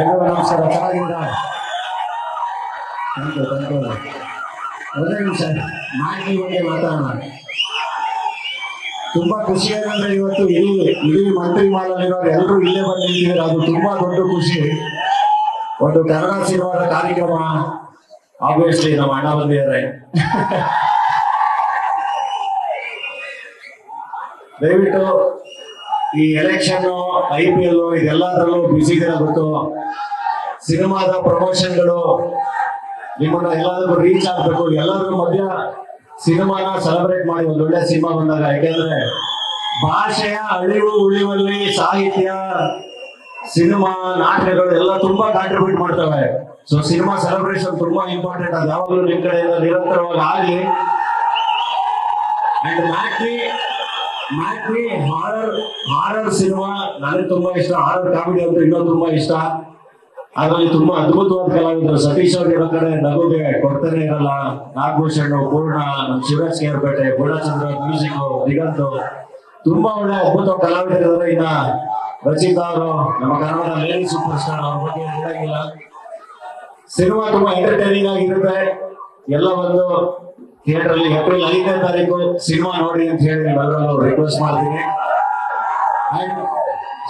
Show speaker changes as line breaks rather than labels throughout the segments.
ಎಲ್ಲರಿಗೂ ನಮಸ್ಕಾರ ಯು ಒಂದೇ ನಿಮಿಷ. ನಾಲ್ಕು ಬಗ್ಗೆ ಮಾತಾಡೋಣ. ತುಂಬಾ ಖುಷಿ ಏನಂದ್ರೆ ಇವತ್ತು ಇಲ್ಲಿ ಇಡೀ ಮಂತ್ರಿ ಮಾಲಲ್ಲಿರೋರು ಎಲ್ಲರೂ ಇಲ್ಲೇ ಬಂದಿದ್ದೀರ? ಅದು ತುಂಬಾ ದೊಡ್ಡ ಖುಷಿ. ಒಂದು ಕನ್ನಡ ಕಾರ್ಯಕ್ರಮ ಆಬ್ವಿಯಸ್ಲಿ ನಮ್ಮ ಅಣ್ಣ ಬಂದಿದ್ದಾರೆ ದಯವಿಟ್ಟು ಈ ಎಲೆಕ್ಷನ್ ಐ ಪಿ ಎಲ್ ಇದೆಲ್ಲದರಲ್ಲೂ ಬ್ಯುಸಿ ಇರಬೇಕು ಸಿನಿಮಾದ ಪ್ರಮೋಷನ್ಗಳು ನಿಮ್ಮನ್ನ ಎಲ್ಲಾದ್ರೂ ರೀಚ್ ಆಗ್ಬೇಕು. ಎಲ್ಲಾದ್ರೂ ಮಧ್ಯ ಸಿನಿಮಾನ ಸೆಲೆಬ್ರೇಟ್ ಮಾಡಿ ಒಂದು ಒಳ್ಳೆ ಸಿನಿಮಾ ಬಂದಾಗ. ಯಾಕೆಂದ್ರೆ ಭಾಷೆಯ ಹಳ್ಳಿಗಳು ಉಳಿವಲ್ಲಿ ಸಾಹಿತ್ಯ, ಸಿನಿಮಾ, ನಾಟಕಗಳು ಎಲ್ಲ ತುಂಬಾ ಕಾಂಟ್ರಿಬ್ಯೂಟ್ ಮಾಡ್ತವೆ. ಸೊ ಸಿನಿಮಾ ಸೆಲೆಬ್ರೇಷನ್ ತುಂಬಾ ಇಂಪಾರ್ಟೆಂಟ್ ಅದು ಯಾವಾಗಲೂ ನಿಮ್ ಕಡೆಯಿಂದ ನಿರಂತರವಾಗಿ ಆಗಲಿ. ಅಂಡ್ ಮ್ಯಾಟ್ರಿ ಮ್ಯಾಟ್ರಿ ಹಾರರ್ ಹಾರರ್ ಸಿನಿಮಾ ನನಗೆ ತುಂಬಾ ಇಷ್ಟ. ಹಾರರ್ ಕಾಮಿಡಿ ಅಂತ ಇನ್ನೂ ತುಂಬಾ ಇಷ್ಟ. ಅದರಲ್ಲಿ ತುಂಬಾ ಅದ್ಭುತವಾದ ಕಲಾವಿದರು. ಸತೀಶ್ ಅವ್ರು ಇರೋ ಕಡೆ ನಗುಗೆ ಕೊಡ್ತಾನೆ ಇರಲ್ಲ. ನಾಗಭೂಷಣ್, ಪೂರ್ಣ ನಮ್ ಶಿವರಾಜ್ ಕೇರ್ಪೇಟೆ ಪೂರ್ಣಚಂದ್ರ ಮ್ಯೂಸಿಕ್, ದಿಗಂತು. ತುಂಬಾ ಒಳ್ಳೆ ಅದ್ಭುತ ಕಲಾವಿದರು ಇನ್ನ ರಚಿತಾ ಅವರು, ನಮ್ಮ ಕನ್ನಡ ಲೇಡಿ ಸೂಪರ್ ಸ್ಟಾರ್ ಅವ್ರ ಬಗ್ಗೆ ಹೇಳಂಗಿಲ್ಲ. ಸಿನಿಮಾ ತುಂಬಾ ಎಂಟರ್ಟೈನಿಂಗ್ ಆಗಿರುತ್ತೆ. ಎಲ್ಲ ಒಂದು ಥಿಯೇಟರ್ ಅಲ್ಲಿ ಏಪ್ರಿಲ್ ಐದನೇ ತಾರೀಕು ಸಿನಿಮಾ ನೋಡಿ ಅಂತ ಹೇಳಿ ಎಲ್ಲರೂ ರಿಕ್ವೆಸ್ಟ್ ಮಾಡ್ತೀನಿ.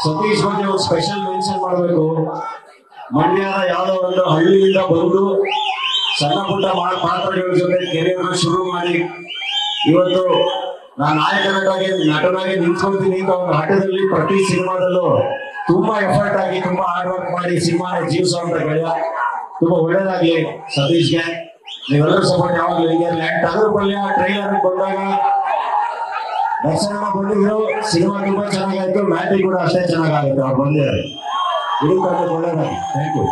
ಸತೀಶ್ ಬಗ್ಗೆ ಒಂದು ಸ್ಪೆಷಲ್ ಮೆನ್ಷನ್ ಮಾಡಬೇಕು. ಮಂಡ್ಯದ ಯಾವುದೋ ಒಂದು ಹಳ್ಳಿಯಿಂದ ಬಂದು ಸಣ್ಣ ಪುಟ್ಟ ಪಾತ್ರಗಳ ಜೊತೆ ಕೆರಿಯರ್ ಶುರು ಮಾಡಿ. ಇವತ್ತು ನಾನು ನಾಯಕ ನಟನಾಗಿ ನಟನಾಗಿ ನಿಂತ್ಕೊಳ್ತೀನಿ ಅಂತ ಅವ್ರ ಆಟದಲ್ಲಿ ಪ್ರತಿ ಸಿನಿಮಾದಲ್ಲೂ ತುಂಬಾ ಎಫರ್ಟ್ ಆಗಿ, ತುಂಬಾ ಹಾರ್ಡ್ ವರ್ಕ್ ಮಾಡಿ ಸಿನಿಮಾ ಜೀವಿಸುವಂತ ಗೆಳೆಯ. ತುಂಬಾ ಒಳ್ಳೇದಾಗ್ಲಿ ಸತೀಶ್ಗೆ. ನೀವೆಲ್ಲರೂ ಸಪೋರ್ಟ್ ಯಾವಾಗ್ಲೂ ಹೀಗೆ. ಪಲ್ಯ ಟ್ರೈಲರ್ ಬಂದಾಗ ದರ್ಶನ ಬಂದಿದ್ರು. ಸಿನಿಮಾ ತುಂಬಾ ಚೆನ್ನಾಗಾಯ್ತು. ಮ್ಯಾಟಿಂಗ್ ಕೂಡ ಅಷ್ಟೇ ಚೆನ್ನಾಗಾಗುತ್ತೆ ಅವ್ರು ಬಂದಿದ್ದಾರೆ. ಇಡೀ ತಂಡ ಒಳ್ಳೇದಾಗಿ ಥ್ಯಾಂಕ್ ಯು